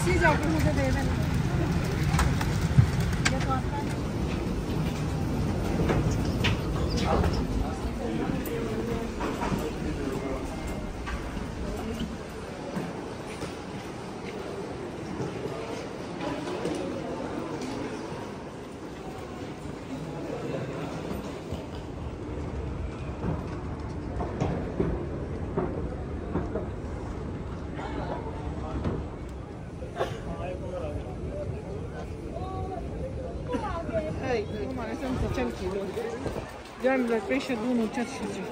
दूसरी जैकेट मुझे दे देना। Mai lăsăm să cel kilo. Doamne, pe și unul cer și ce.